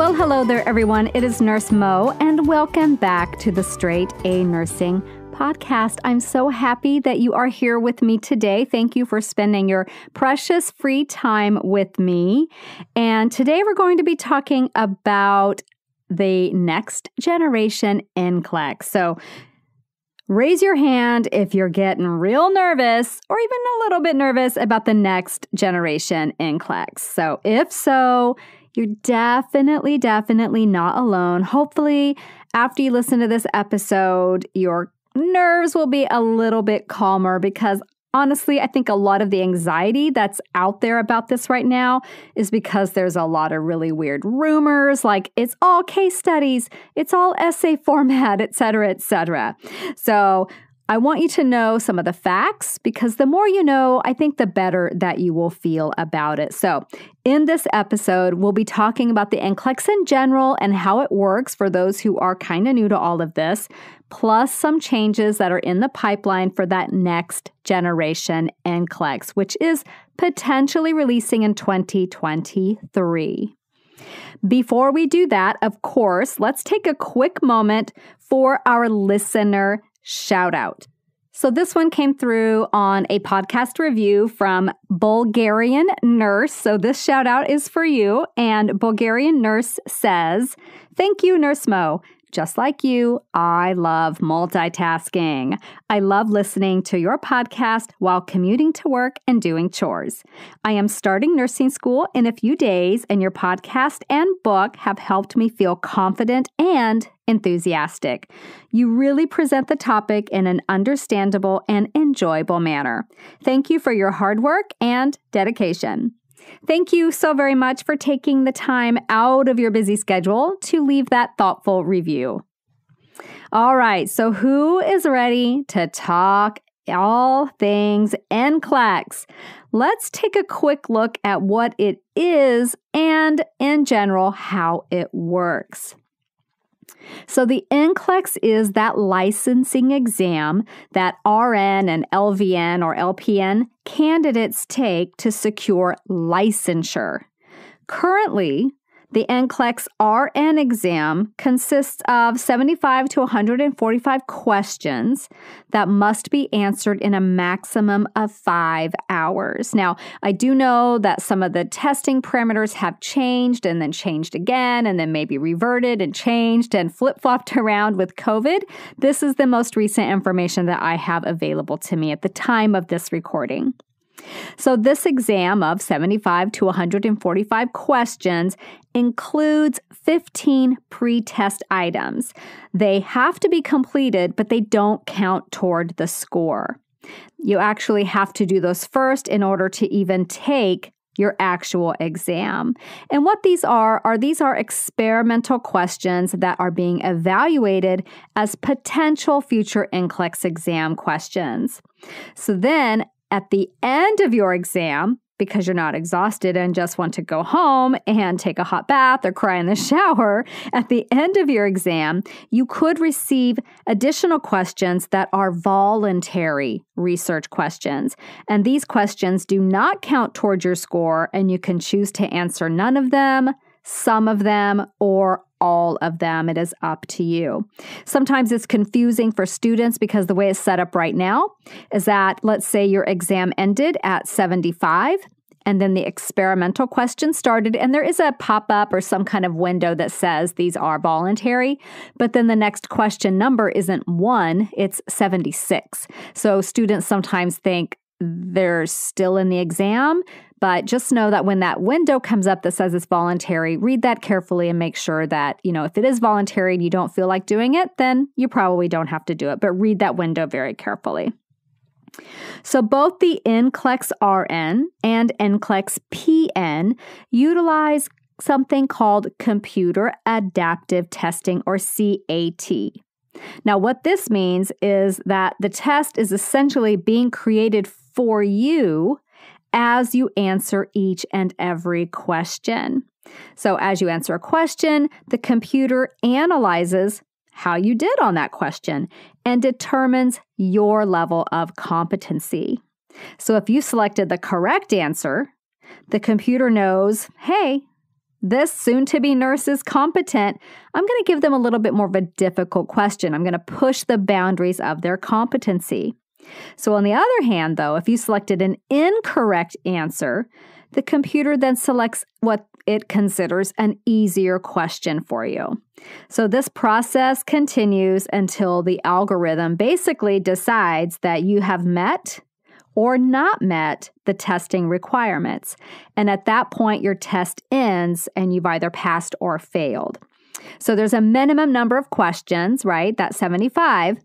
Well, hello there, everyone. It is Nurse Mo, and welcome back to the Straight A Nursing podcast. I'm so happy that you are here with me today. Thank you for spending your precious free time with me. And today we're going to be talking about the next generation NCLEX. So, Raise your hand if you're getting real nervous or even a little bit nervous about the next generation NCLEX. So, if so, you're definitely, definitely not alone. Hopefully, after you listen to this episode, your nerves will be a little bit calmer because honestly, I think a lot of the anxiety that's out there about this right now is because there's a lot of really weird rumors like it's all case studies, it's all essay format, et cetera, et cetera. So I want you to know some of the facts because the more you know, I think the better that you will feel about it. So, in this episode, we'll be talking about the NCLEX in general and how it works for those who are kind of new to all of this, plus some changes that are in the pipeline for that next generation NCLEX, which is potentially releasing in 2023. Before we do that, of course, let's take a quick moment for our listener shout out. So, this one came through on a podcast review from Bulgarian Nurse. So, this shout out is for you. And Bulgarian Nurse says, Thank you, Nurse Mo. Just like you, I love multitasking. I love listening to your podcast while commuting to work and doing chores. I am starting nursing school in a few days, and your podcast and book have helped me feel confident and enthusiastic. You really present the topic in an understandable and enjoyable manner. Thank you for your hard work and dedication. Thank you so very much for taking the time out of your busy schedule to leave that thoughtful review. All right, so who is ready to talk all things NCLEX? Let's take a quick look at what it is and, in general, how it works. So, the NCLEX is that licensing exam that RN and LVN or LPN candidates take to secure licensure. Currently, the NCLEX RN exam consists of 75 to 145 questions that must be answered in a maximum of five hours. Now, I do know that some of the testing parameters have changed and then changed again and then maybe reverted and changed and flip flopped around with COVID. This is the most recent information that I have available to me at the time of this recording. So, this exam of 75 to 145 questions includes 15 pre test items. They have to be completed, but they don't count toward the score. You actually have to do those first in order to even take your actual exam. And what these are are these are experimental questions that are being evaluated as potential future NCLEX exam questions. So then at the end of your exam, because you're not exhausted and just want to go home and take a hot bath or cry in the shower, at the end of your exam, you could receive additional questions that are voluntary research questions. And these questions do not count towards your score, and you can choose to answer none of them, some of them, or all of them. It is up to you. Sometimes it's confusing for students because the way it's set up right now is that, let's say your exam ended at 75 and then the experimental question started and there is a pop-up or some kind of window that says these are voluntary but then the next question number isn't 1 it's 76 so students sometimes think they're still in the exam but just know that when that window comes up that says it's voluntary, read that carefully and make sure that, you know, if it is voluntary and you don't feel like doing it, then you probably don't have to do it. But read that window very carefully. So, both the NCLEX RN and NCLEX PN utilize something called Computer Adaptive Testing or CAT. Now, what this means is that the test is essentially being created for you as you answer each and every question. So, as you answer a question, the computer analyzes how you did on that question and determines your level of competency. So, if you selected the correct answer, the computer knows hey, this soon to be nurse is competent, I'm going to give them a little bit more of a difficult question. I'm going to push the boundaries of their competency. So, on the other hand, though, if you selected an incorrect answer, the computer then selects what it considers an easier question for you. So, this process continues until the algorithm basically decides that you have met or not met the testing requirements. And at that point, your test ends and you've either passed or failed. So, there's a minimum number of questions, right? That's 75.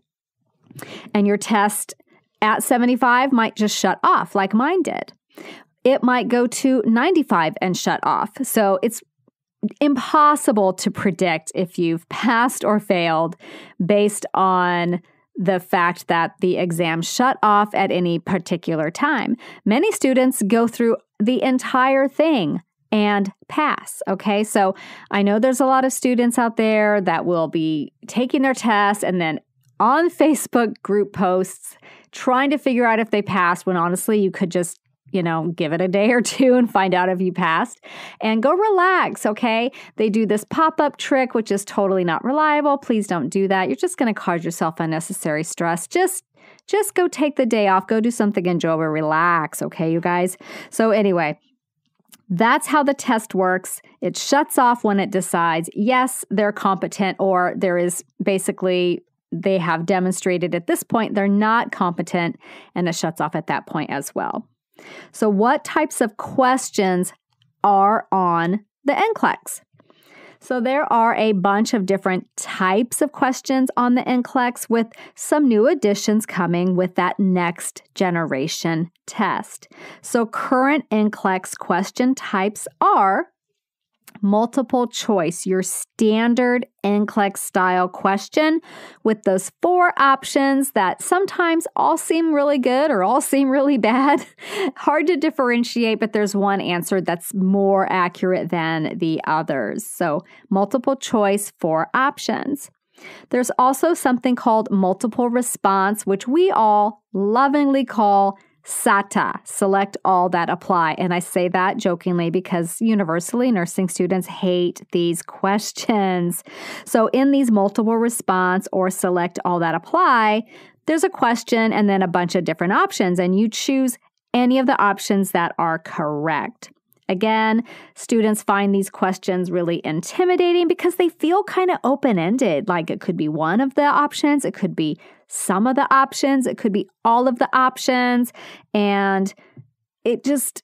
And your test at 75 might just shut off like mine did. It might go to 95 and shut off. So it's impossible to predict if you've passed or failed based on the fact that the exam shut off at any particular time. Many students go through the entire thing and pass. Okay, so I know there's a lot of students out there that will be taking their tests and then on Facebook group posts trying to figure out if they passed when honestly you could just you know, give it a day or two and find out if you passed and go relax, okay? They do this pop up trick, which is totally not reliable. Please don't do that. You're just going to cause yourself unnecessary stress. Just just go take the day off, go do something enjoyable, relax, okay, you guys? So, anyway, that's how the test works. It shuts off when it decides, yes, they're competent, or there is basically they have demonstrated at this point they're not competent, and it shuts off at that point as well. So, what types of questions are on the NCLEX? So, there are a bunch of different types of questions on the NCLEX with some new additions coming with that next generation test. So, current NCLEX question types are multiple choice, your standard NCLEX style question with those four options that sometimes all seem really good or all seem really bad. Hard to differentiate, but there's one answer that's more accurate than the others. So, multiple choice, four options. There's also something called multiple response, which we all lovingly call SATA, select all that apply. And I say that jokingly because universally nursing students hate these questions. So in these multiple response or select all that apply, there's a question and then a bunch of different options, and you choose any of the options that are correct. Again, students find these questions really intimidating because they feel kind of open ended. Like it could be one of the options, it could be some of the options, it could be all of the options. And it just,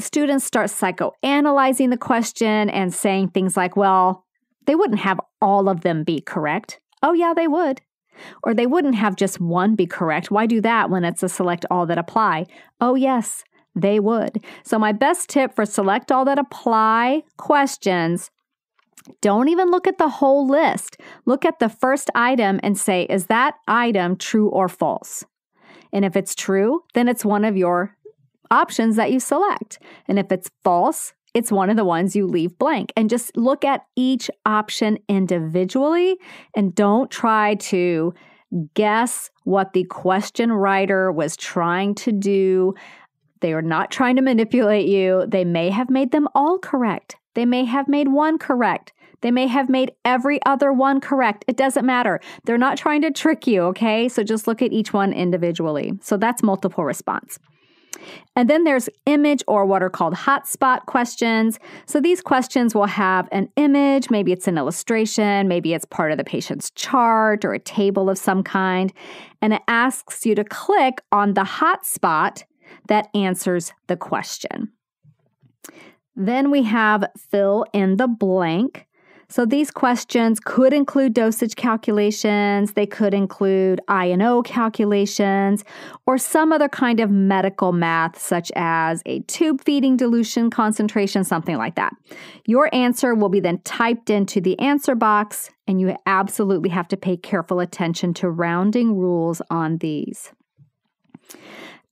students start psychoanalyzing the question and saying things like, well, they wouldn't have all of them be correct. Oh, yeah, they would. Or they wouldn't have just one be correct. Why do that when it's a select all that apply? Oh, yes, they would. So, my best tip for select all that apply questions don't even look at the whole list. Look at the first item and say, is that item true or false? And if it's true, then it's one of your options that you select. And if it's false, it's one of the ones you leave blank. And just look at each option individually and don't try to guess what the question writer was trying to do. They are not trying to manipulate you. They may have made them all correct. They may have made one correct. They may have made every other one correct. It doesn't matter. They're not trying to trick you, okay? So just look at each one individually. So that's multiple response. And then there's image or what are called hotspot questions. So these questions will have an image, maybe it's an illustration, maybe it's part of the patient's chart or a table of some kind, and it asks you to click on the hotspot that answers the question. Then we have fill in the blank. So these questions could include dosage calculations, they could include I&O calculations, or some other kind of medical math such as a tube feeding dilution concentration, something like that. Your answer will be then typed into the answer box, and you absolutely have to pay careful attention to rounding rules on these.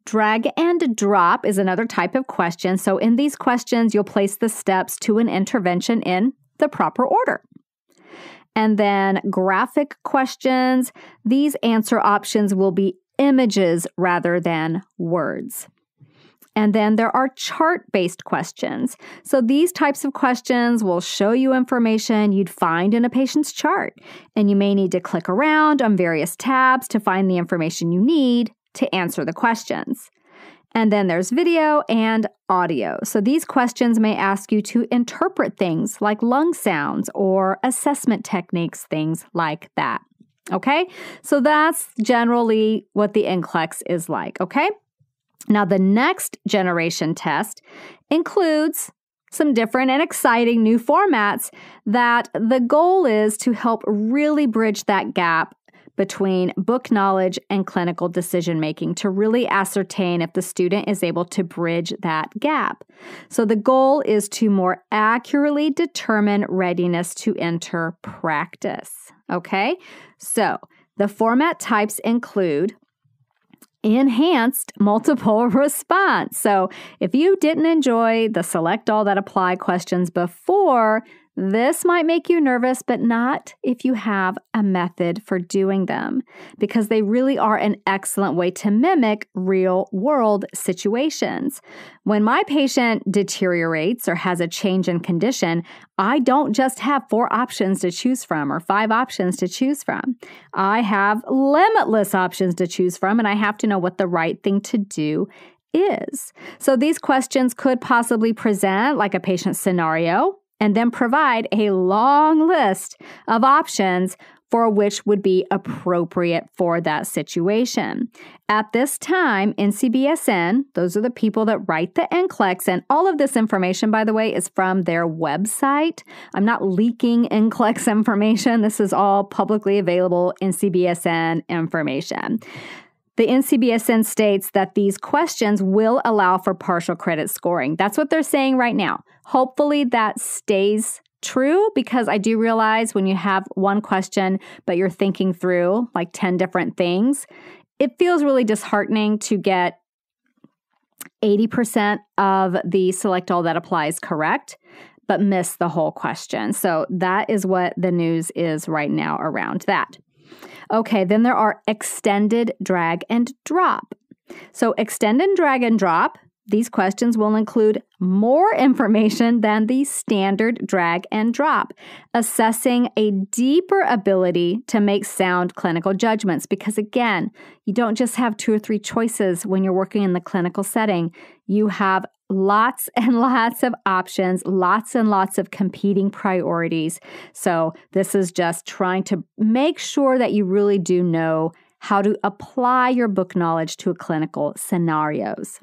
Drag and drop is another type of question. So, in these questions, you'll place the steps to an intervention in the proper order. And then graphic questions, these answer options will be images rather than words. And then there are chart based questions. So these types of questions will show you information you'd find in a patient's chart. And you may need to click around on various tabs to find the information you need to answer the questions. And then there's video and audio. So these questions may ask you to interpret things like lung sounds or assessment techniques, things like that. Okay, so that's generally what the NCLEX is like. Okay, now the next generation test includes some different and exciting new formats that the goal is to help really bridge that gap between book knowledge and clinical decision making to really ascertain if the student is able to bridge that gap. So, the goal is to more accurately determine readiness to enter practice. Okay, so the format types include enhanced multiple response. So, if you didn't enjoy the select all that apply questions before, this might make you nervous, but not if you have a method for doing them, because they really are an excellent way to mimic real world situations. When my patient deteriorates or has a change in condition, I don't just have four options to choose from or five options to choose from. I have limitless options to choose from, and I have to know what the right thing to do is. So these questions could possibly present like a patient scenario and then provide a long list of options for which would be appropriate for that situation. At this time, NCBSN, those are the people that write the NCLEX, and all of this information, by the way, is from their website. I'm not leaking NCLEX information. This is all publicly available NCBSN information. The NCBSN states that these questions will allow for partial credit scoring. That's what they're saying right now. Hopefully, that stays true because I do realize when you have one question, but you're thinking through like 10 different things, it feels really disheartening to get 80% of the select all that applies correct, but miss the whole question. So that is what the news is right now around that. Okay, then there are extended drag and drop. So, extend and drag and drop these questions will include more information than the standard drag and drop, assessing a deeper ability to make sound clinical judgments. Because again, you don't just have two or three choices when you're working in the clinical setting, you have lots and lots of options, lots and lots of competing priorities. So, this is just trying to make sure that you really do know how to apply your book knowledge to a clinical scenarios.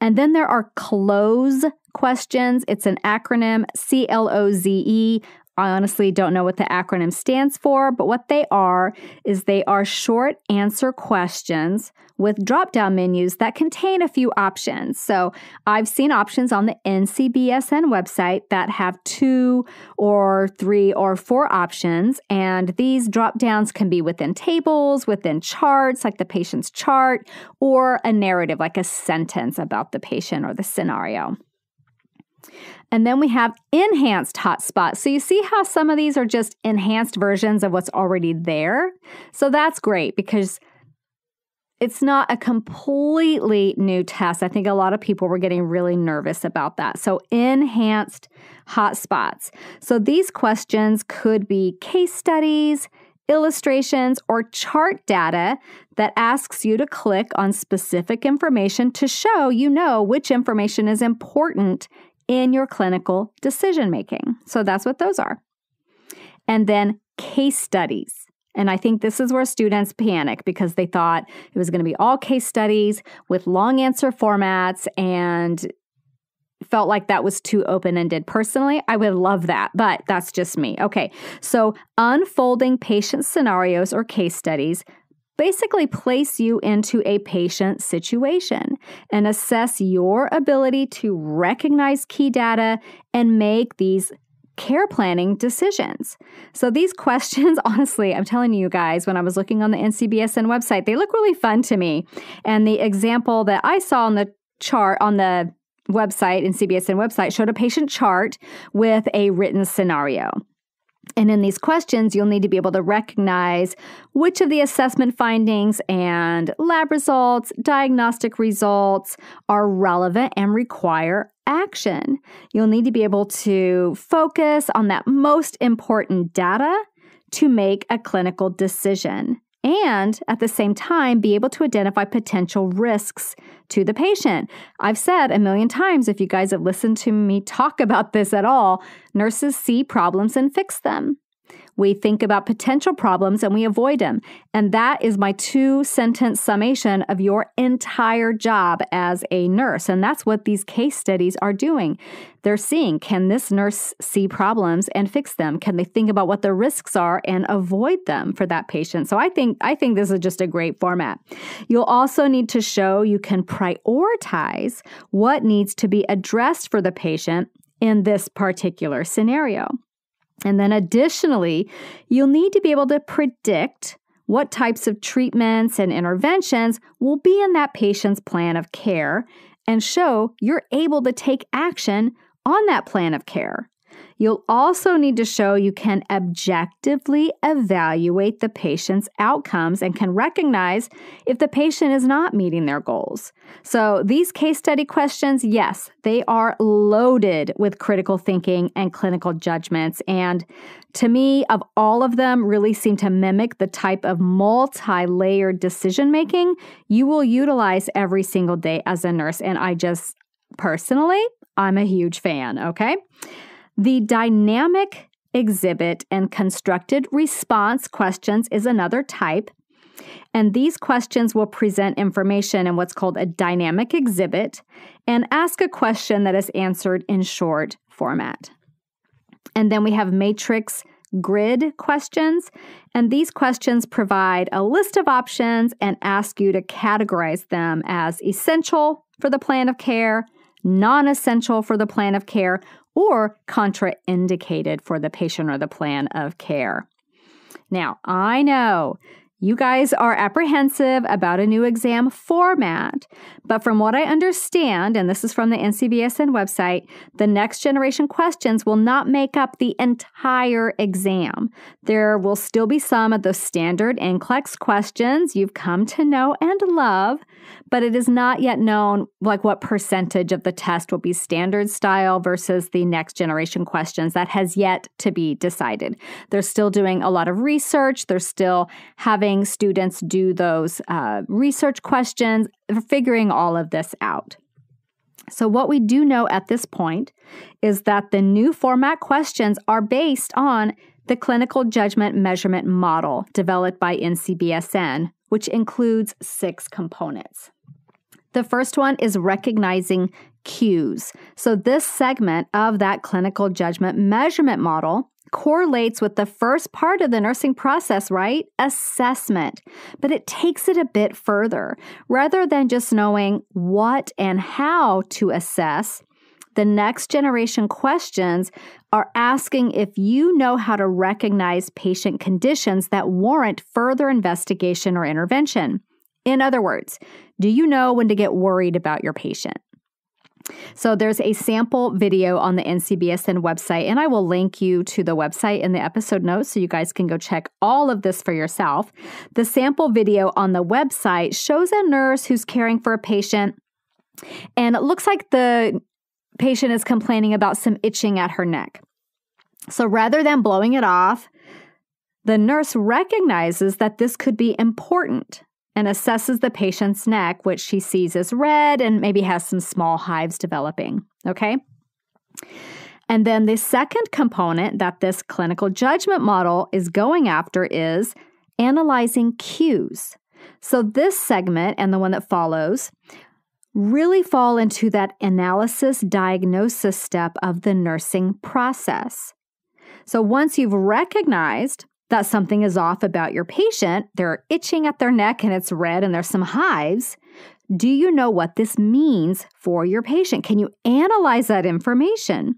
And then there are CLOZE questions. It's an acronym C L O Z E. I honestly don't know what the acronym stands for, but what they are is they are short answer questions with drop down menus that contain a few options. So I've seen options on the NCBSN website that have two or three or four options. And these drop downs can be within tables, within charts, like the patient's chart, or a narrative, like a sentence about the patient or the scenario. And then we have enhanced hotspots. So you see how some of these are just enhanced versions of what's already there? So that's great because it's not a completely new test. I think a lot of people were getting really nervous about that. So, enhanced hotspots. So, these questions could be case studies, illustrations, or chart data that asks you to click on specific information to show you know which information is important in your clinical decision making. So that's what those are. And then case studies. And I think this is where students panic because they thought it was going to be all case studies with long answer formats and felt like that was too open ended. Personally, I would love that, but that's just me. Okay, so unfolding patient scenarios or case studies basically place you into a patient situation and assess your ability to recognize key data and make these care planning decisions. So these questions, honestly, I'm telling you guys, when I was looking on the NCBSN website, they look really fun to me. And the example that I saw on the chart on the website, NCBSN website, showed a patient chart with a written scenario. And in these questions, you'll need to be able to recognize which of the assessment findings and lab results, diagnostic results are relevant and require action. You'll need to be able to focus on that most important data to make a clinical decision and at the same time be able to identify potential risks to the patient. I've said a million times, if you guys have listened to me talk about this at all, nurses see problems and fix them. We think about potential problems and we avoid them. And that is my two sentence summation of your entire job as a nurse. And that's what these case studies are doing. They're seeing can this nurse see problems and fix them? Can they think about what the risks are and avoid them for that patient? So I think I think this is just a great format. You'll also need to show you can prioritize what needs to be addressed for the patient in this particular scenario. And then additionally, you'll need to be able to predict what types of treatments and interventions will be in that patient's plan of care and show you're able to take action on that plan of care. You'll also need to show you can objectively evaluate the patient's outcomes and can recognize if the patient is not meeting their goals. So, these case study questions, yes, they are loaded with critical thinking and clinical judgments. And to me, of all of them, really seem to mimic the type of multi layered decision making you will utilize every single day as a nurse. And I just personally, I'm a huge fan, okay? The dynamic exhibit and constructed response questions is another type. And these questions will present information in what's called a dynamic exhibit and ask a question that is answered in short format. And then we have matrix grid questions. And these questions provide a list of options and ask you to categorize them as essential for the plan of care, non essential for the plan of care, or contraindicated for the patient or the plan of care. Now, I know you guys are apprehensive about a new exam format, but from what I understand, and this is from the NCBSN website, the next generation questions will not make up the entire exam. There will still be some of those standard NCLEX questions you've come to know and love, but it is not yet known like what percentage of the test will be standard style versus the next generation questions. That has yet to be decided. They're still doing a lot of research. They're still having students do those uh, research questions, figuring all of this out. So, what we do know at this point is that the new format questions are based on the clinical judgment measurement model developed by NCBSN, which includes six components. The first one is recognizing cues. So, this segment of that clinical judgment measurement model correlates with the first part of the nursing process, right? Assessment. But it takes it a bit further. Rather than just knowing what and how to assess, the next generation questions are asking if you know how to recognize patient conditions that warrant further investigation or intervention. In other words, do you know when to get worried about your patient? So there's a sample video on the NCBSN website, and I will link you to the website in the episode notes so you guys can go check all of this for yourself. The sample video on the website shows a nurse who's caring for a patient, and it looks like the patient is complaining about some itching at her neck. So rather than blowing it off, the nurse recognizes that this could be important and assesses the patient's neck, which she sees as red and maybe has some small hives developing. Okay. And then the second component that this clinical judgment model is going after is analyzing cues. So, this segment and the one that follows really fall into that analysis diagnosis step of the nursing process. So, once you've recognized that something is off about your patient, they're itching at their neck and it's red and there's some hives. Do you know what this means for your patient? Can you analyze that information?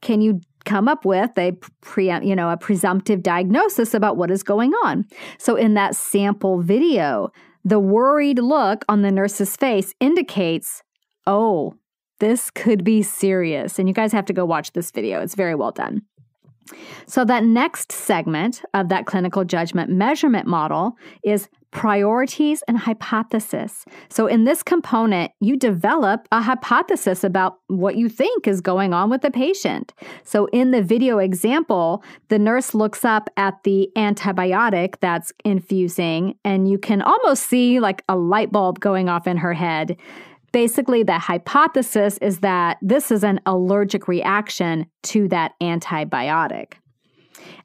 Can you come up with a pre, you know, a presumptive diagnosis about what is going on? So in that sample video, the worried look on the nurse's face indicates, "Oh, this could be serious." And you guys have to go watch this video. It's very well done. So, that next segment of that clinical judgment measurement model is priorities and hypothesis. So, in this component, you develop a hypothesis about what you think is going on with the patient. So, in the video example, the nurse looks up at the antibiotic that's infusing, and you can almost see like a light bulb going off in her head. Basically, the hypothesis is that this is an allergic reaction to that antibiotic.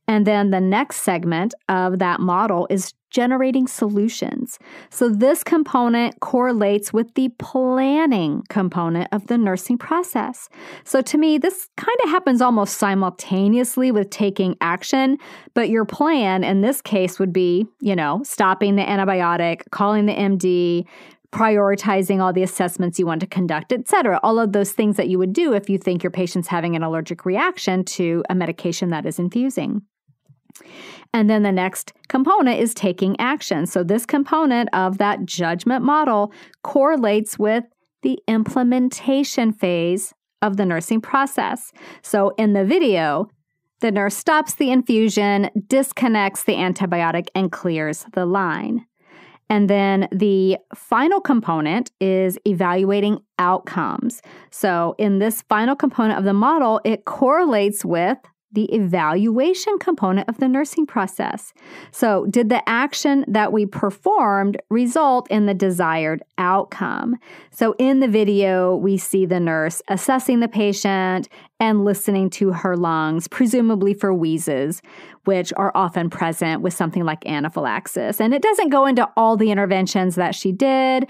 And then the next segment of that model is generating solutions. So this component correlates with the planning component of the nursing process. So to me, this kind of happens almost simultaneously with taking action, but your plan in this case would be, you know, stopping the antibiotic, calling the MD, prioritizing all the assessments you want to conduct, et cetera. All of those things that you would do if you think your patient's having an allergic reaction to a medication that is infusing. And then the next component is taking action. So, this component of that judgment model correlates with the implementation phase of the nursing process. So, in the video, the nurse stops the infusion, disconnects the antibiotic, and clears the line. And then the final component is evaluating outcomes. So, in this final component of the model, it correlates with the evaluation component of the nursing process. So, did the action that we performed result in the desired outcome? So, in the video, we see the nurse assessing the patient and listening to her lungs, presumably for wheezes, which are often present with something like anaphylaxis. And it doesn't go into all the interventions that she did.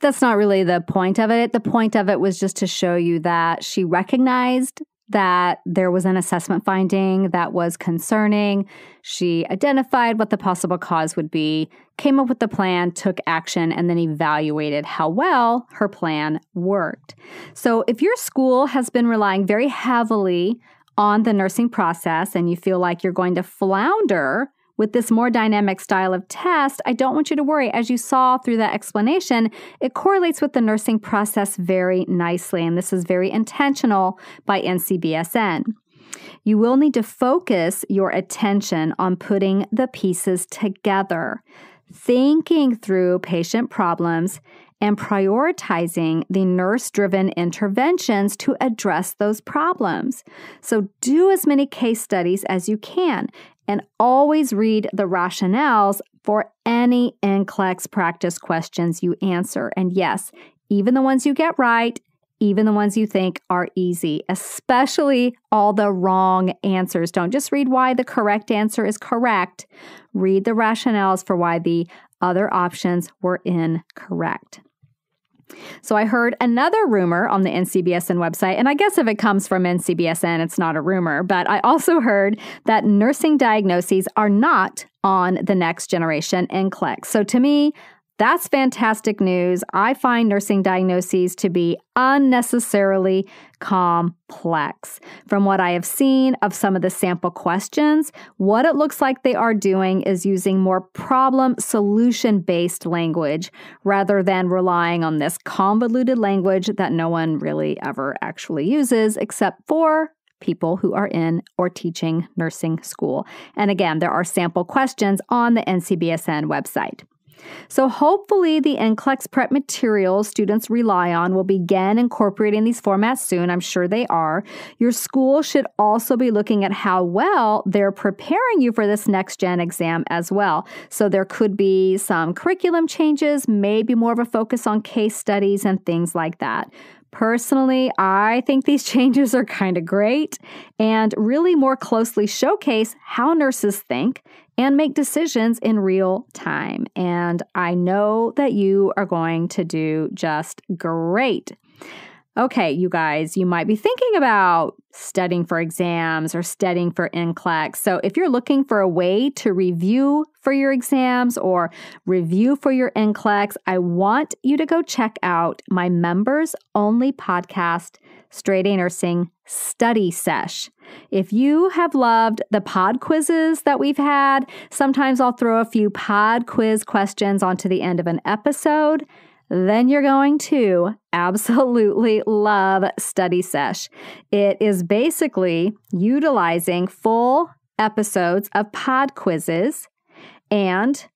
That's not really the point of it. The point of it was just to show you that she recognized that there was an assessment finding that was concerning. She identified what the possible cause would be, came up with the plan, took action, and then evaluated how well her plan worked. So, if your school has been relying very heavily on the nursing process and you feel like you're going to flounder with this more dynamic style of test, I don't want you to worry. As you saw through that explanation, it correlates with the nursing process very nicely, and this is very intentional by NCBSN. You will need to focus your attention on putting the pieces together, thinking through patient problems, and prioritizing the nurse driven interventions to address those problems. So, do as many case studies as you can and always read the rationales for any NCLEX practice questions you answer. And yes, even the ones you get right, even the ones you think are easy, especially all the wrong answers. Don't just read why the correct answer is correct, read the rationales for why the other options were incorrect. So I heard another rumor on the NCBSN website, and I guess if it comes from NCBSN, it's not a rumor, but I also heard that nursing diagnoses are not on the next generation NCLEX. So to me, that's fantastic news. I find nursing diagnoses to be unnecessarily complex. From what I have seen of some of the sample questions, what it looks like they are doing is using more problem solution based language rather than relying on this convoluted language that no one really ever actually uses except for people who are in or teaching nursing school. And again, there are sample questions on the NCBSN website. So, hopefully, the NCLEX prep materials students rely on will begin incorporating these formats soon. I'm sure they are. Your school should also be looking at how well they're preparing you for this next gen exam as well. So, there could be some curriculum changes, maybe more of a focus on case studies and things like that. Personally, I think these changes are kind of great and really more closely showcase how nurses think and make decisions in real time. And I know that you are going to do just great. Okay, you guys, you might be thinking about studying for exams or studying for NCLEX. So, if you're looking for a way to review for your exams or review for your NCLEX, I want you to go check out my members only podcast, Straight A Nursing Study Sesh. If you have loved the pod quizzes that we've had, sometimes I'll throw a few pod quiz questions onto the end of an episode. then you're going to absolutely love Study Sesh. It is basically utilizing full episodes of pod quizzes and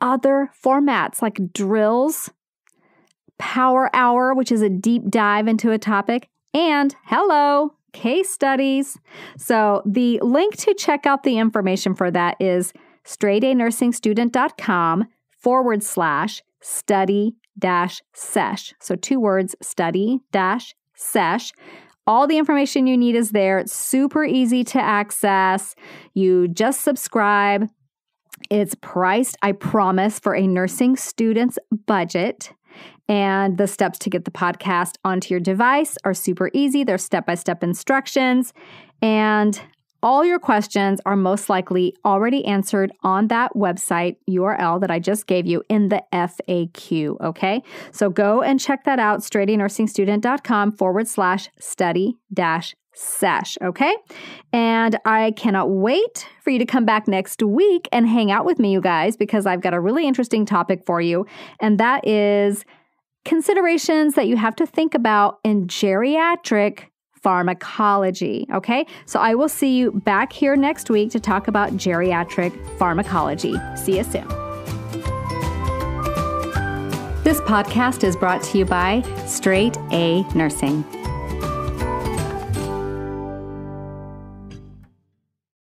other formats like drills, power hour, which is a deep dive into a topic, and hello, case studies. So the link to check out the information for that is straightanursingstudent.com forward slash study dash sesh. So two words, study dash sesh. All the information you need is there. It's super easy to access. You just subscribe. It's priced, I promise, for a nursing student's budget. And the steps to get the podcast onto your device are super easy. They're step by step instructions. And all your questions are most likely already answered on that website URL that I just gave you in the FAQ. Okay. So go and check that out, straightanursingstudent.com forward slash study dash sesh. Okay. And I cannot wait for you to come back next week and hang out with me, you guys, because I've got a really interesting topic for you. And that is considerations that you have to think about in geriatric pharmacology. Okay, so I will see you back here next week to talk about geriatric pharmacology. See you soon. This podcast is brought to you by Straight A Nursing.